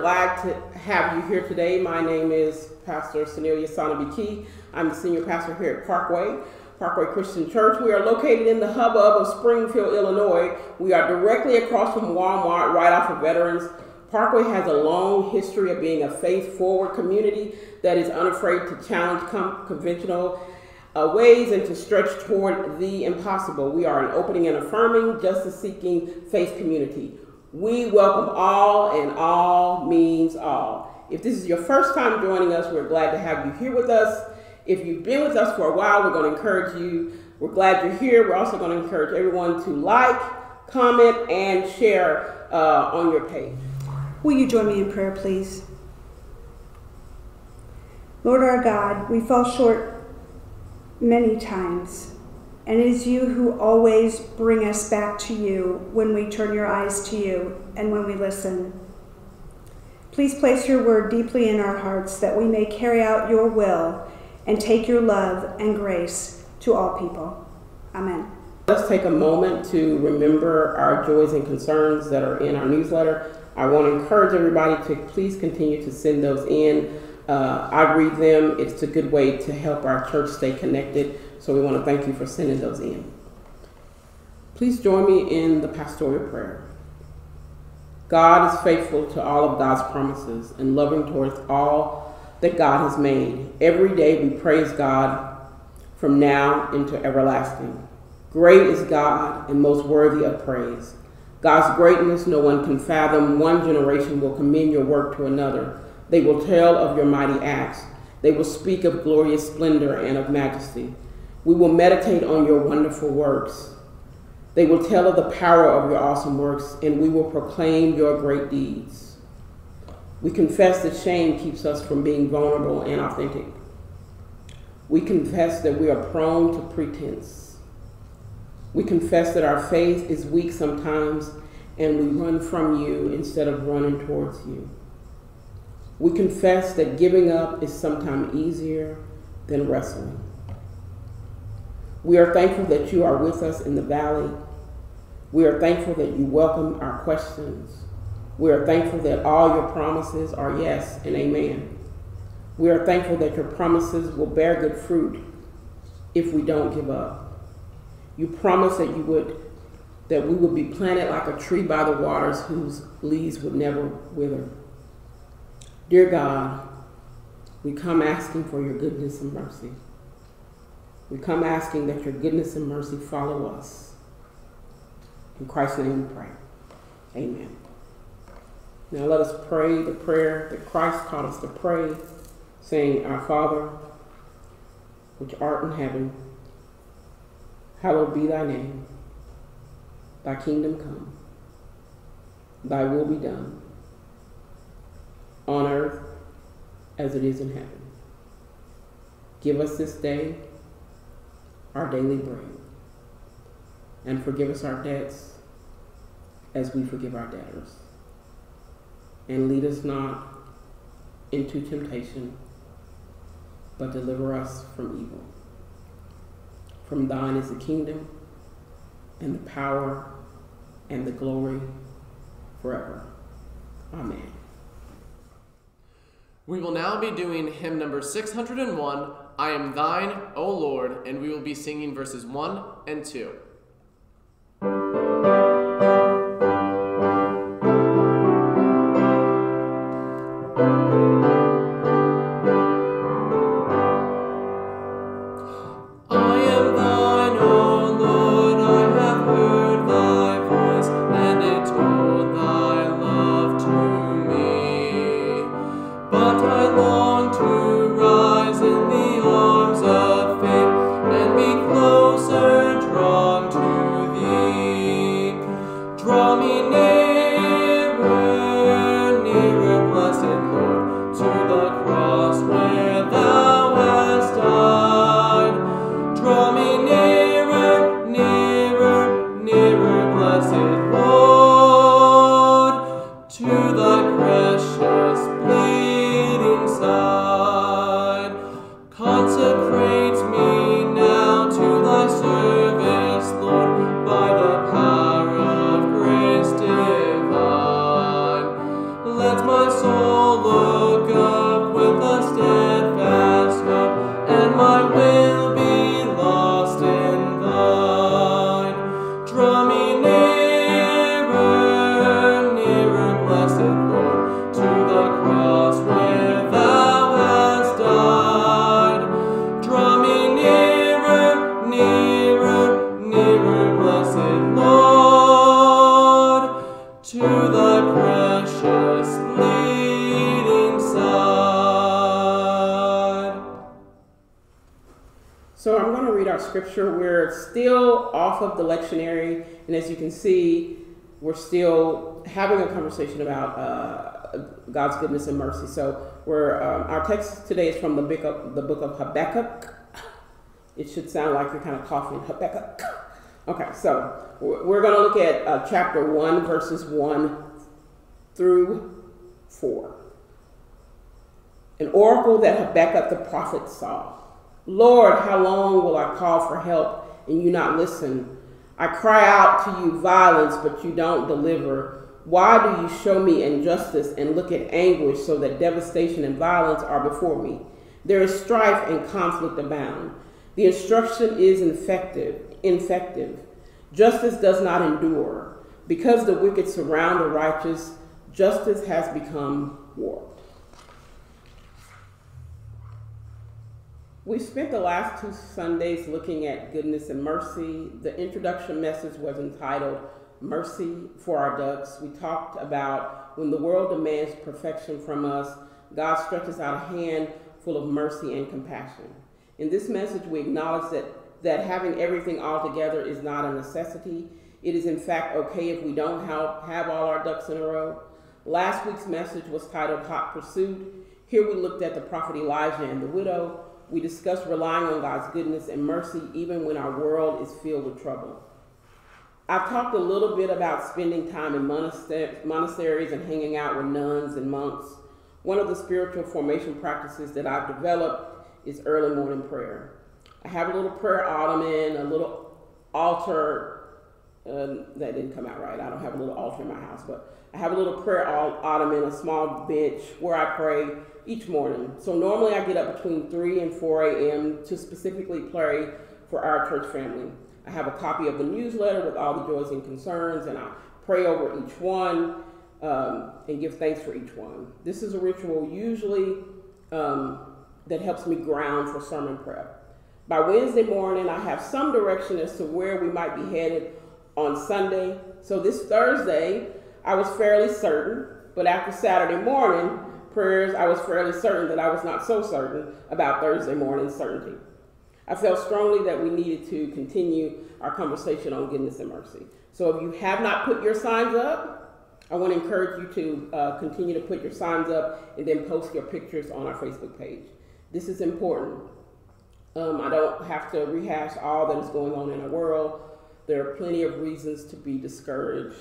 glad to have you here today. My name is Pastor Sonelia Sanabiki. I'm the senior pastor here at Parkway, Parkway Christian Church. We are located in the hubbub of Springfield, Illinois. We are directly across from Walmart, right off of Veterans. Parkway has a long history of being a faith forward community that is unafraid to challenge conventional uh, ways and to stretch toward the impossible. We are an opening and affirming, justice seeking faith community. We welcome all, and all means all. If this is your first time joining us, we're glad to have you here with us. If you've been with us for a while, we're going to encourage you. We're glad you're here. We're also going to encourage everyone to like, comment, and share uh, on your page. Will you join me in prayer, please? Lord our God, we fall short many times. And it is you who always bring us back to you when we turn your eyes to you and when we listen. Please place your word deeply in our hearts that we may carry out your will and take your love and grace to all people. Amen. Let's take a moment to remember our joys and concerns that are in our newsletter. I want to encourage everybody to please continue to send those in. Uh, I read them. It's a good way to help our church stay connected so we want to thank you for sending those in. Please join me in the pastoral prayer. God is faithful to all of God's promises and loving towards all that God has made. Every day we praise God from now into everlasting. Great is God and most worthy of praise. God's greatness no one can fathom. One generation will commend your work to another. They will tell of your mighty acts. They will speak of glorious splendor and of majesty. We will meditate on your wonderful works. They will tell of the power of your awesome works, and we will proclaim your great deeds. We confess that shame keeps us from being vulnerable and authentic. We confess that we are prone to pretense. We confess that our faith is weak sometimes, and we run from you instead of running towards you. We confess that giving up is sometimes easier than wrestling. We are thankful that you are with us in the valley. We are thankful that you welcome our questions. We are thankful that all your promises are yes and amen. We are thankful that your promises will bear good fruit if we don't give up. You promised that you would that we would be planted like a tree by the waters whose leaves would never wither. Dear God, we come asking for your goodness and mercy. We come asking that your goodness and mercy follow us. In Christ's name we pray. Amen. Now let us pray the prayer that Christ taught us to pray, saying, Our Father, which art in heaven, hallowed be thy name. Thy kingdom come, thy will be done, on earth as it is in heaven. Give us this day our daily bread, and forgive us our debts as we forgive our debtors. And lead us not into temptation, but deliver us from evil. From thine is the kingdom, and the power, and the glory forever. Amen. We will now be doing hymn number 601, I Am Thine, O Lord, and we will be singing verses 1 and 2. Of the lectionary, and as you can see, we're still having a conversation about uh, God's goodness and mercy. So, we're um, our text today is from the book of the book of Habakkuk. It should sound like you're kind of coughing. Habakkuk. Okay, so we're going to look at uh, chapter one, verses one through four. An oracle that Habakkuk the prophet saw. Lord, how long will I call for help and you not listen? I cry out to you violence, but you don't deliver. Why do you show me injustice and look at anguish so that devastation and violence are before me? There is strife and conflict abound. The instruction is infective, infective. Justice does not endure. Because the wicked surround the righteous, justice has become war. We spent the last two Sundays looking at goodness and mercy. The introduction message was entitled Mercy for Our Ducks. We talked about when the world demands perfection from us, God stretches out a hand full of mercy and compassion. In this message, we acknowledge that, that having everything all together is not a necessity. It is, in fact, okay if we don't have, have all our ducks in a row. Last week's message was titled Hot Pursuit. Here we looked at the prophet Elijah and the widow. We discuss relying on God's goodness and mercy even when our world is filled with trouble. I've talked a little bit about spending time in monaster- monasteries and hanging out with nuns and monks. One of the spiritual formation practices that I've developed is early morning prayer. I have a little prayer ottoman, a little altar. Uh, that didn't come out right. I don't have a little altar in my house, but I have a little prayer ottoman, a small bench where I pray each morning. So normally I get up between 3 and 4 a.m. to specifically pray for our church family. I have a copy of the newsletter with all the joys and concerns, and I pray over each one um, and give thanks for each one. This is a ritual usually um, that helps me ground for sermon prep. By Wednesday morning, I have some direction as to where we might be headed on Sunday. So this Thursday, I was fairly certain, but after Saturday morning, prayers, I was fairly certain that I was not so certain about Thursday morning certainty. I felt strongly that we needed to continue our conversation on goodness and mercy. So if you have not put your signs up, I want to encourage you to uh, continue to put your signs up and then post your pictures on our Facebook page. This is important. Um, I don't have to rehash all that is going on in our world. There are plenty of reasons to be discouraged.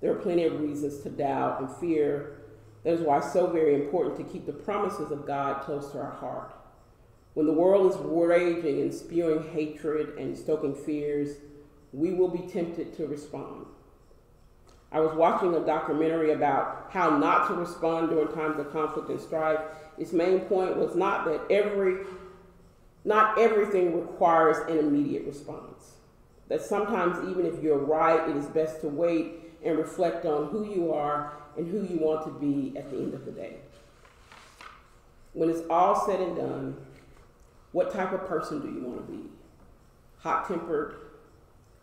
There are plenty of reasons to doubt and fear. That is why it's so very important to keep the promises of God close to our heart. When the world is raging and spewing hatred and stoking fears, we will be tempted to respond. I was watching a documentary about how not to respond during times of conflict and strife. Its main point was not that every not everything requires an immediate response. That sometimes even if you're right, it is best to wait and reflect on who you are and who you want to be at the end of the day. When it's all said and done, what type of person do you want to be? Hot tempered,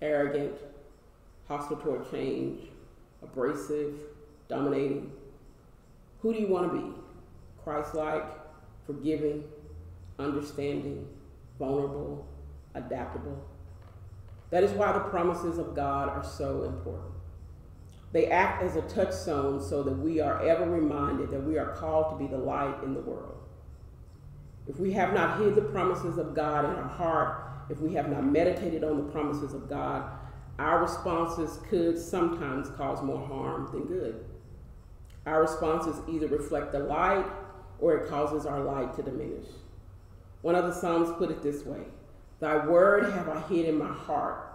arrogant, hostile toward change, abrasive, dominating? Who do you want to be? Christ like, forgiving, understanding, vulnerable, adaptable. That is why the promises of God are so important. They act as a touchstone so that we are ever reminded that we are called to be the light in the world. If we have not hid the promises of God in our heart, if we have not meditated on the promises of God, our responses could sometimes cause more harm than good. Our responses either reflect the light or it causes our light to diminish. One of the Psalms put it this way Thy word have I hid in my heart,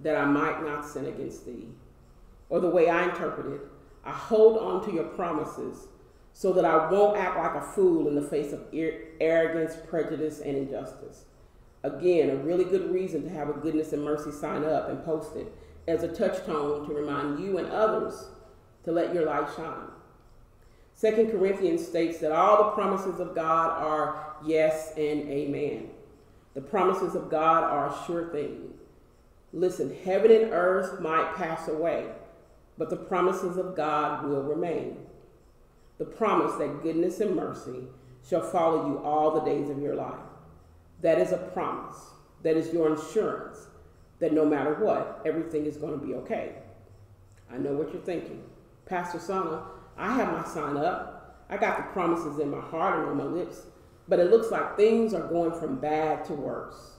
that I might not sin against thee. Or the way I interpret it, I hold on to your promises so that I won't act like a fool in the face of arrogance, prejudice, and injustice. Again, a really good reason to have a goodness and mercy sign up and post it as a touchstone to remind you and others to let your light shine. Second Corinthians states that all the promises of God are yes and amen. The promises of God are a sure thing. Listen, heaven and earth might pass away, but the promises of God will remain the promise that goodness and mercy shall follow you all the days of your life. That is a promise. That is your insurance that no matter what, everything is going to be okay. I know what you're thinking. Pastor Sana, I have my sign up. I got the promises in my heart and on my lips, but it looks like things are going from bad to worse.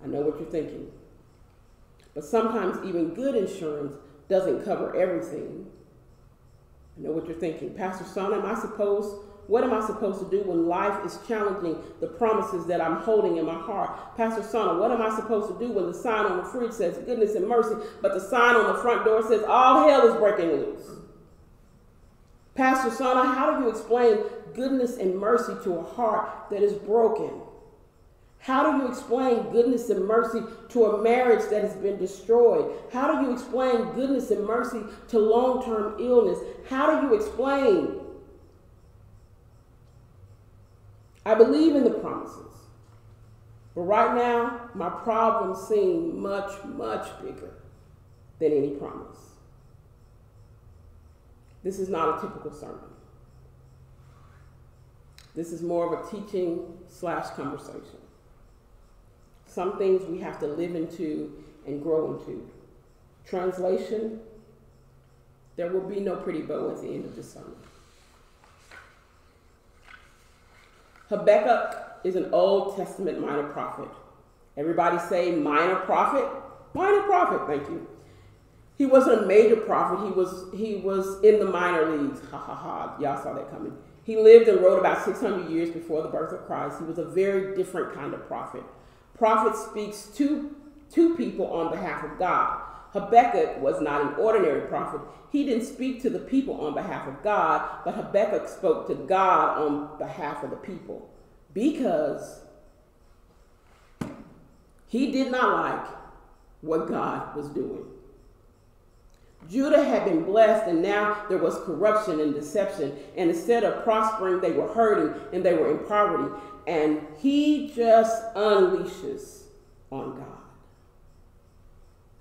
I know what you're thinking. But sometimes even good insurance doesn't cover everything I know what you're thinking. Pastor Son, am I supposed, what am I supposed to do when life is challenging the promises that I'm holding in my heart? Pastor Son, what am I supposed to do when the sign on the fridge says goodness and mercy, but the sign on the front door says all hell is breaking loose? Pastor Sana, how do you explain goodness and mercy to a heart that is broken? How do you explain goodness and mercy to a marriage that has been destroyed? How do you explain goodness and mercy to long term illness? How do you explain? I believe in the promises. But right now, my problems seem much, much bigger than any promise. This is not a typical sermon. This is more of a teaching slash conversation. Some things we have to live into and grow into. Translation there will be no pretty bow at the end of the sermon. Habakkuk is an Old Testament minor prophet. Everybody say minor prophet? Minor prophet, thank you. He wasn't a major prophet. He was he was in the minor leagues. Ha ha ha. Y'all saw that coming. He lived and wrote about 600 years before the birth of Christ. He was a very different kind of prophet prophet speaks to, to people on behalf of God. Habakkuk was not an ordinary prophet. He didn't speak to the people on behalf of God, but Habakkuk spoke to God on behalf of the people because he did not like what God was doing. Judah had been blessed, and now there was corruption and deception. And instead of prospering, they were hurting and they were in poverty and he just unleashes on God.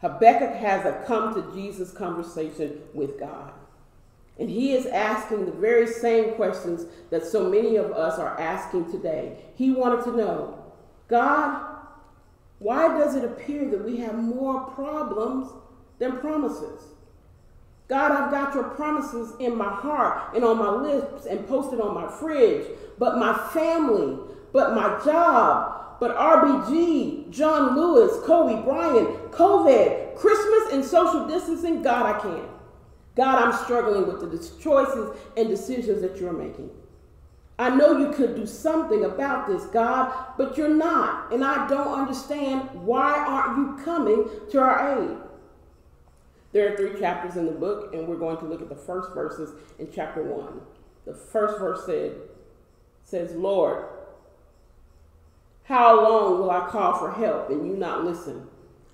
Habakkuk has a come to Jesus conversation with God. And he is asking the very same questions that so many of us are asking today. He wanted to know God, Why does it appear that we have more problems than promises? God, I've got your promises in my heart and on my lips and posted on my fridge, but my family, but my job, but RBG, John Lewis, Kobe Bryant, COVID, Christmas and social distancing, God, I can't. God, I'm struggling with the choices and decisions that you're making. I know you could do something about this, God, but you're not. And I don't understand why aren't you coming to our aid? There are three chapters in the book, and we're going to look at the first verses in chapter one. The first verse said, says, Lord, how long will I call for help and you not listen?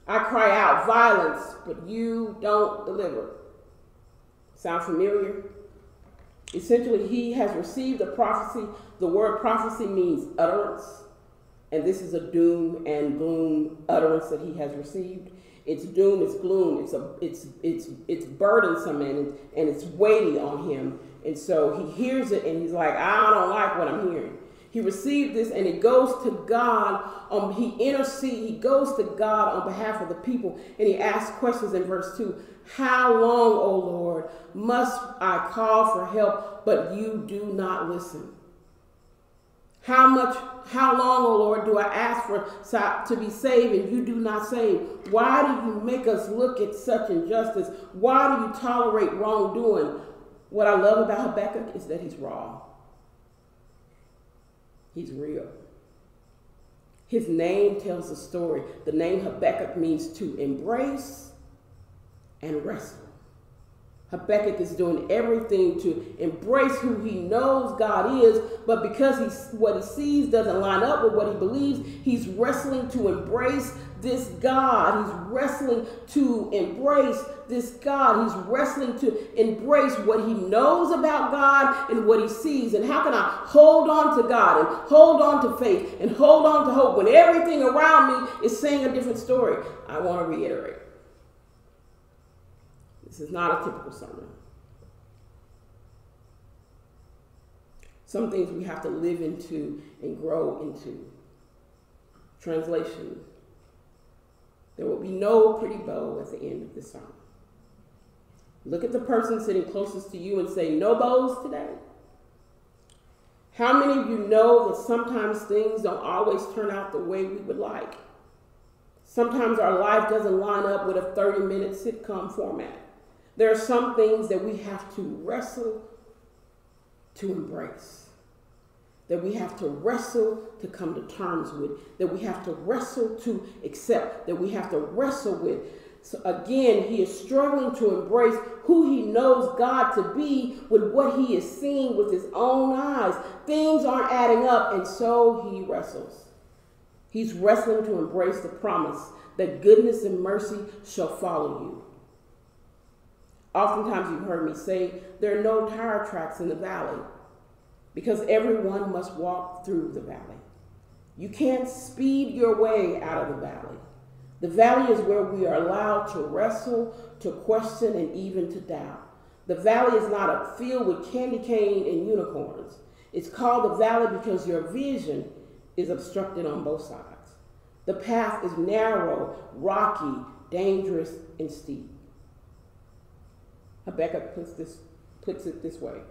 I cry out violence, but you don't deliver. Sound familiar? Essentially, he has received a prophecy. The word prophecy means utterance, and this is a doom and gloom utterance that he has received. It's doom, it's gloom, it's a, it's it's it's burdensome and and it's weighty on him. And so he hears it and he's like, I don't like what I'm hearing. He received this and he goes to God. Um, he intercedes. He goes to God on behalf of the people and he asks questions in verse two. How long, O Lord, must I call for help, but you do not listen? How much, how long, O Lord, do I ask for to be saved and you do not save? Why do you make us look at such injustice? Why do you tolerate wrongdoing? What I love about Habakkuk is that he's raw. He's real. His name tells a story. The name Habakkuk means to embrace and wrestle. Habakkuk is doing everything to embrace who he knows God is, but because he's, what he sees doesn't line up with what he believes, he's wrestling to embrace this God. He's wrestling to embrace this God. He's wrestling to embrace what he knows about God and what he sees. And how can I hold on to God and hold on to faith and hold on to hope when everything around me is saying a different story? I want to reiterate this is not a typical sermon. Some things we have to live into and grow into. Translation There will be no pretty bow at the end of the sermon. Look at the person sitting closest to you and say, No bows today. How many of you know that sometimes things don't always turn out the way we would like? Sometimes our life doesn't line up with a 30 minute sitcom format. There are some things that we have to wrestle to embrace, that we have to wrestle to come to terms with, that we have to wrestle to accept, that we have to wrestle with. So again, he is struggling to embrace who he knows God to be with what he is seeing with his own eyes. Things aren't adding up, and so he wrestles. He's wrestling to embrace the promise that goodness and mercy shall follow you. Oftentimes, you've heard me say there are no tire tracks in the valley because everyone must walk through the valley. You can't speed your way out of the valley. The valley is where we are allowed to wrestle, to question, and even to doubt. The valley is not a field with candy cane and unicorns. It's called the valley because your vision is obstructed on both sides. The path is narrow, rocky, dangerous, and steep. Habakkuk puts, this, puts it this way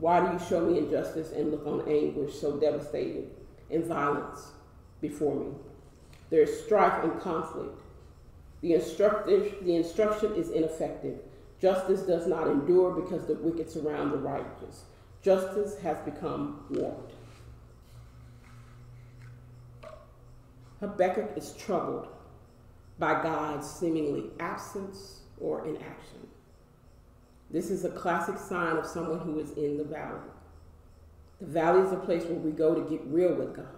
Why do you show me injustice and look on anguish so devastating and violence before me? There is strife and conflict. The, the instruction is ineffective. Justice does not endure because the wicked surround the righteous. Justice has become warped. Habakkuk is troubled by God's seemingly absence or inaction. This is a classic sign of someone who is in the valley. The valley is a place where we go to get real with God.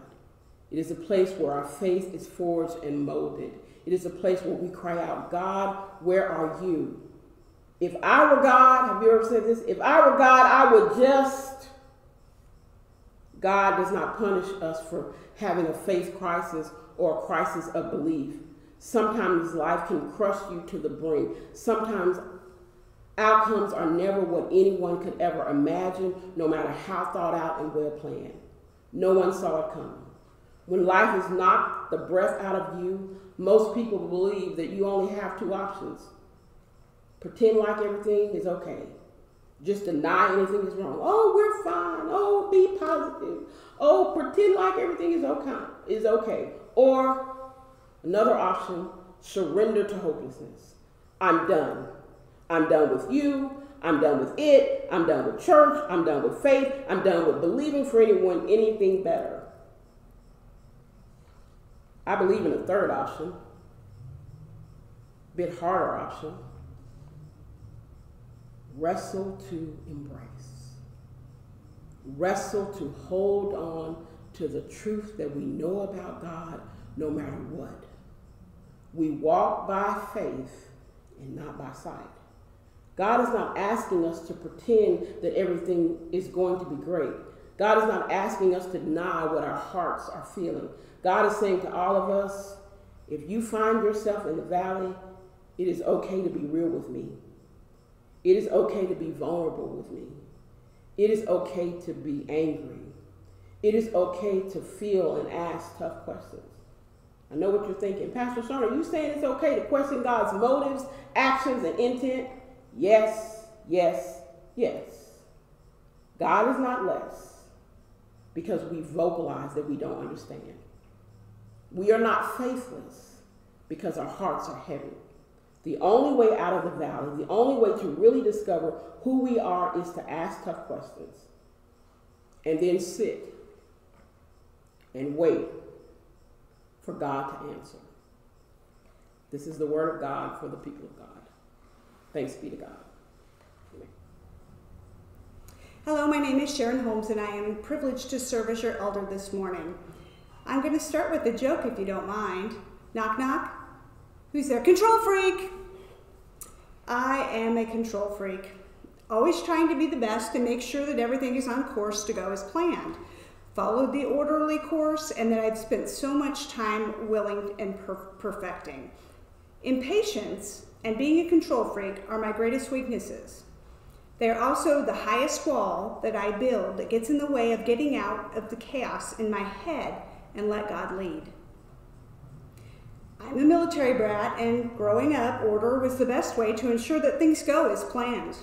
It is a place where our faith is forged and molded. It is a place where we cry out, God, where are you? If I were God, have you ever said this? If I were God, I would just. God does not punish us for having a faith crisis or a crisis of belief. Sometimes life can crush you to the brink. Sometimes Outcomes are never what anyone could ever imagine, no matter how thought out and well planned. No one saw it coming. When life has knocked the breath out of you, most people believe that you only have two options pretend like everything is okay, just deny anything is wrong. Oh, we're fine. Oh, be positive. Oh, pretend like everything is okay. Is okay. Or another option, surrender to hopelessness. I'm done. I'm done with you. I'm done with it. I'm done with church. I'm done with faith. I'm done with believing for anyone anything better. I believe in a third option, a bit harder option. Wrestle to embrace. Wrestle to hold on to the truth that we know about God no matter what. We walk by faith and not by sight. God is not asking us to pretend that everything is going to be great. God is not asking us to deny what our hearts are feeling. God is saying to all of us, if you find yourself in the valley, it is okay to be real with me. It is okay to be vulnerable with me. It is okay to be angry. It is okay to feel and ask tough questions. I know what you're thinking. Pastor Sean, are you saying it's okay to question God's motives, actions, and intent? Yes, yes, yes. God is not less because we vocalize that we don't understand. We are not faithless because our hearts are heavy. The only way out of the valley, the only way to really discover who we are is to ask tough questions and then sit and wait for God to answer. This is the word of God for the people of God. Thanks be to God. Hello, my name is Sharon Holmes, and I am privileged to serve as your elder this morning. I'm going to start with a joke if you don't mind. Knock, knock. Who's there? Control freak! I am a control freak. Always trying to be the best and make sure that everything is on course to go as planned. Followed the orderly course, and that I've spent so much time willing and per perfecting. Impatience and being a control freak are my greatest weaknesses. They are also the highest wall that I build that gets in the way of getting out of the chaos in my head and let God lead. I'm a military brat, and growing up, order was the best way to ensure that things go as planned.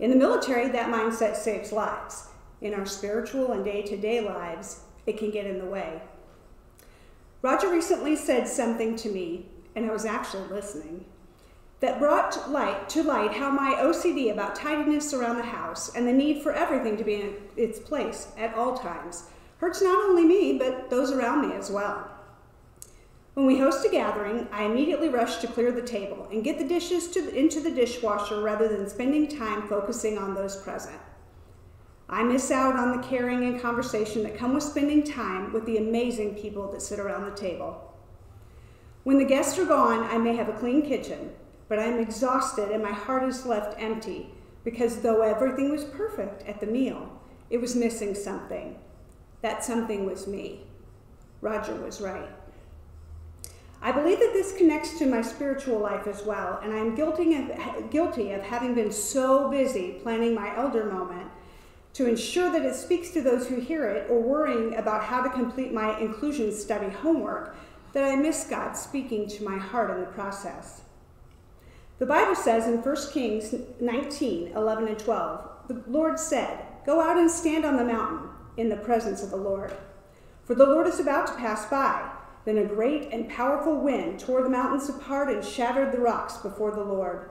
In the military, that mindset saves lives. In our spiritual and day to day lives, it can get in the way. Roger recently said something to me, and I was actually listening, that brought light to light how my OCD about tidiness around the house and the need for everything to be in its place at all times hurts not only me, but those around me as well. When we host a gathering, I immediately rush to clear the table and get the dishes to, into the dishwasher rather than spending time focusing on those present. I miss out on the caring and conversation that come with spending time with the amazing people that sit around the table. When the guests are gone, I may have a clean kitchen, but I am exhausted and my heart is left empty because though everything was perfect at the meal, it was missing something. That something was me. Roger was right. I believe that this connects to my spiritual life as well, and I'm guilty of, guilty of having been so busy planning my elder moment to ensure that it speaks to those who hear it or worrying about how to complete my inclusion study homework that I miss God speaking to my heart in the process. The Bible says in 1 Kings 19 11 and 12, the Lord said, Go out and stand on the mountain in the presence of the Lord. For the Lord is about to pass by. Then a great and powerful wind tore the mountains apart and shattered the rocks before the Lord.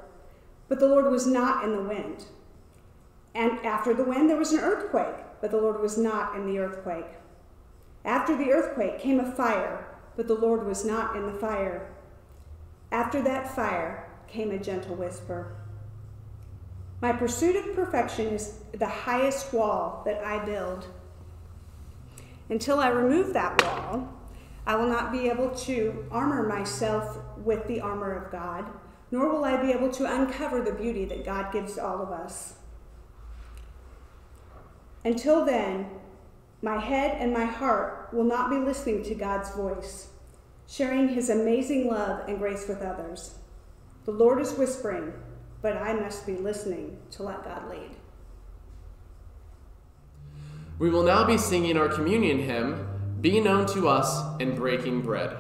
But the Lord was not in the wind. And after the wind, there was an earthquake, but the Lord was not in the earthquake. After the earthquake came a fire, but the Lord was not in the fire. After that fire came a gentle whisper. My pursuit of perfection is the highest wall that I build. Until I remove that wall, I will not be able to armor myself with the armor of God, nor will I be able to uncover the beauty that God gives all of us. Until then, my head and my heart will not be listening to God's voice, sharing his amazing love and grace with others. The Lord is whispering, but I must be listening to let God lead. We will now be singing our communion hymn, Be known to us in breaking bread.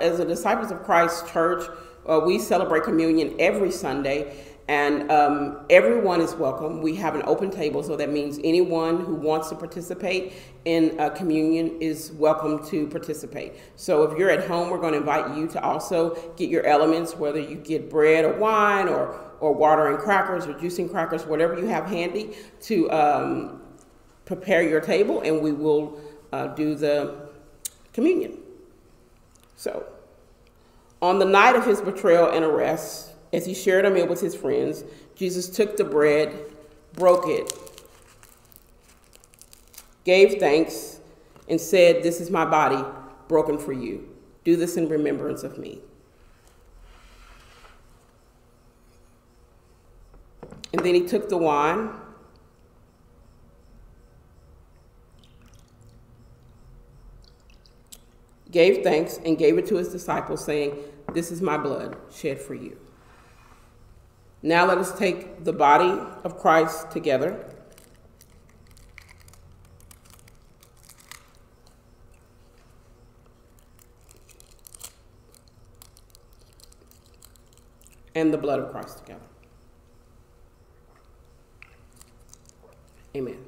As a disciples of Christ Church, uh, we celebrate communion every Sunday, and um, everyone is welcome. We have an open table, so that means anyone who wants to participate in uh, communion is welcome to participate. So if you're at home, we're going to invite you to also get your elements, whether you get bread or wine or or water and crackers or juicing crackers, whatever you have handy, to um, prepare your table, and we will uh, do the communion. So, on the night of his betrayal and arrest, as he shared a meal with his friends, Jesus took the bread, broke it, gave thanks, and said, This is my body broken for you. Do this in remembrance of me. And then he took the wine. Gave thanks and gave it to his disciples, saying, This is my blood shed for you. Now let us take the body of Christ together. And the blood of Christ together. Amen.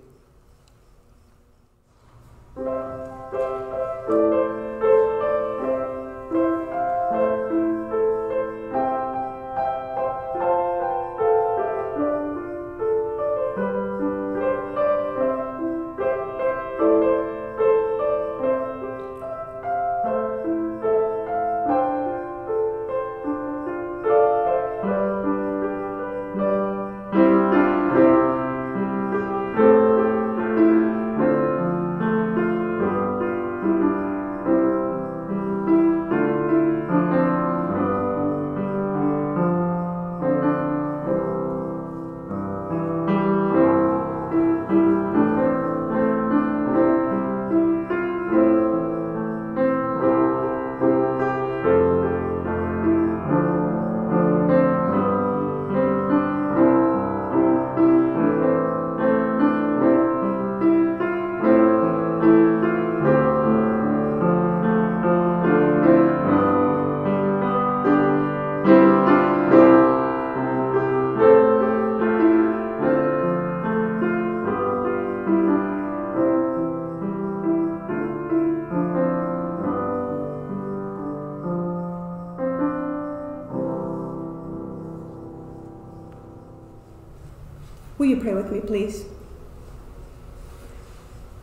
Pray with me, please?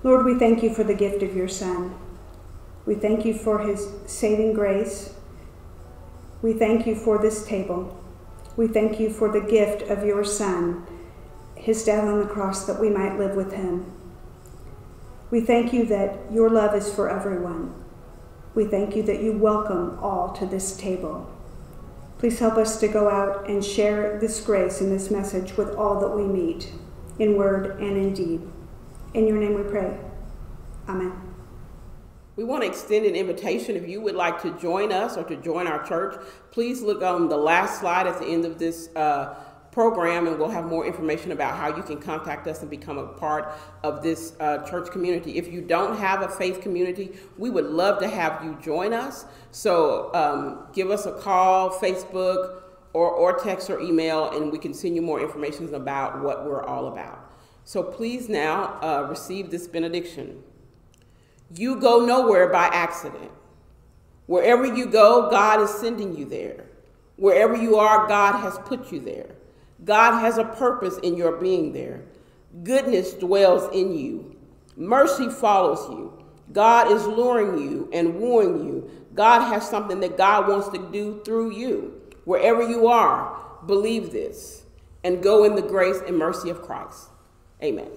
Lord, we thank you for the gift of your Son. We thank you for his saving grace. We thank you for this table. We thank you for the gift of your Son, his death on the cross that we might live with him. We thank you that your love is for everyone. We thank you that you welcome all to this table. Please help us to go out and share this grace and this message with all that we meet, in word and in deed. In your name we pray. Amen. We want to extend an invitation. If you would like to join us or to join our church, please look on the last slide at the end of this uh, program, and we'll have more information about how you can contact us and become a part of this uh, church community. If you don't have a faith community, we would love to have you join us. So um, give us a call, Facebook, or, or text or email, and we can send you more information about what we're all about. So please now uh, receive this benediction. You go nowhere by accident. Wherever you go, God is sending you there. Wherever you are, God has put you there. God has a purpose in your being there. Goodness dwells in you. Mercy follows you. God is luring you and wooing you. God has something that God wants to do through you. Wherever you are, believe this and go in the grace and mercy of Christ. Amen.